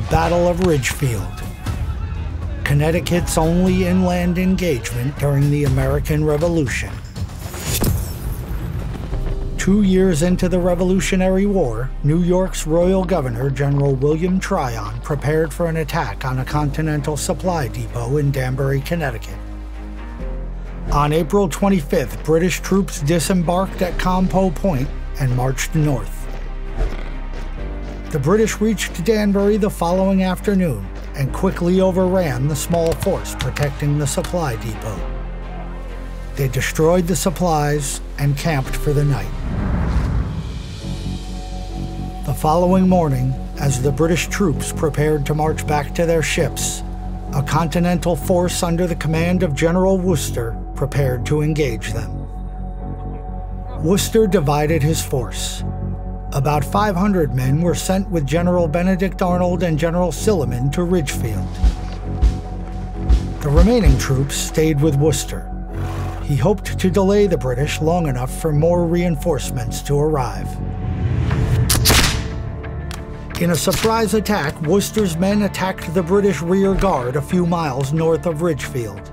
The Battle of Ridgefield. Connecticut's only inland engagement during the American Revolution. Two years into the Revolutionary War, New York's Royal Governor General William Tryon prepared for an attack on a Continental supply depot in Danbury, Connecticut. On April 25th, British troops disembarked at Compo Point and marched north. The British reached Danbury the following afternoon and quickly overran the small force protecting the supply depot. They destroyed the supplies and camped for the night. The following morning, as the British troops prepared to march back to their ships, a Continental force under the command of General Wooster prepared to engage them. Wooster divided his force. About 500 men were sent with General Benedict Arnold and General Silliman to Ridgefield. The remaining troops stayed with Wooster. He hoped to delay the British long enough for more reinforcements to arrive. In a surprise attack, Wooster's men attacked the British rear guard a few miles north of Ridgefield.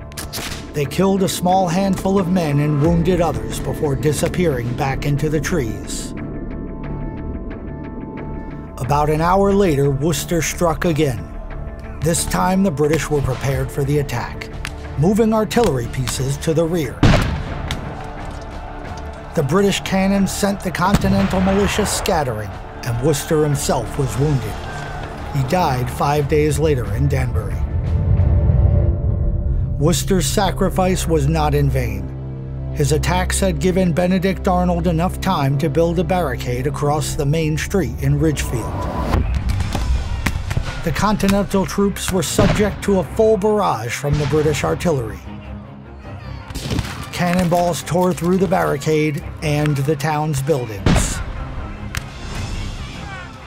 They killed a small handful of men and wounded others before disappearing back into the trees. About an hour later, Wooster struck again. This time, the British were prepared for the attack, moving artillery pieces to the rear. The British cannon sent the Continental militia scattering, and Wooster himself was wounded. He died five days later in Danbury. Wooster's sacrifice was not in vain. His attacks had given Benedict Arnold enough time to build a barricade across the main street in Ridgefield. The Continental troops were subject to a full barrage from the British artillery. Cannonballs tore through the barricade and the town's buildings.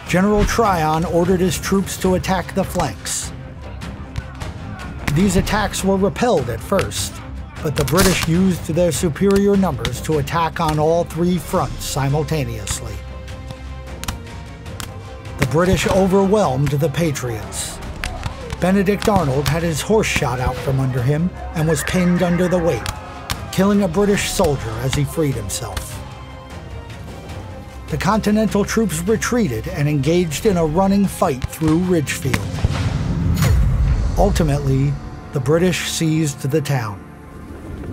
General Tryon ordered his troops to attack the flanks. These attacks were repelled at first, but the British used their superior numbers to attack on all three fronts simultaneously. The British overwhelmed the Patriots. Benedict Arnold had his horse shot out from under him and was pinned under the weight, killing a British soldier as he freed himself the Continental troops retreated and engaged in a running fight through Ridgefield. Ultimately, the British seized the town.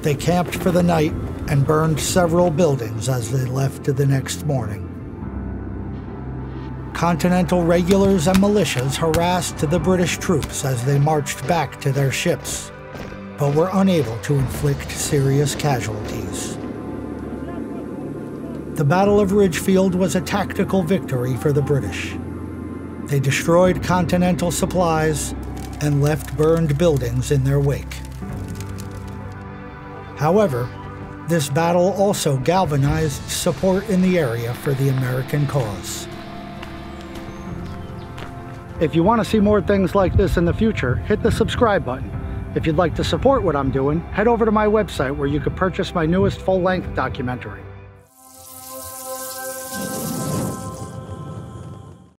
They camped for the night and burned several buildings as they left to the next morning. Continental regulars and militias harassed the British troops as they marched back to their ships, but were unable to inflict serious casualties. The Battle of Ridgefield was a tactical victory for the British. They destroyed Continental supplies and left burned buildings in their wake. However, this battle also galvanized support in the area for the American cause. If you want to see more things like this in the future, hit the subscribe button. If you'd like to support what I'm doing, head over to my website where you can purchase my newest full-length documentary.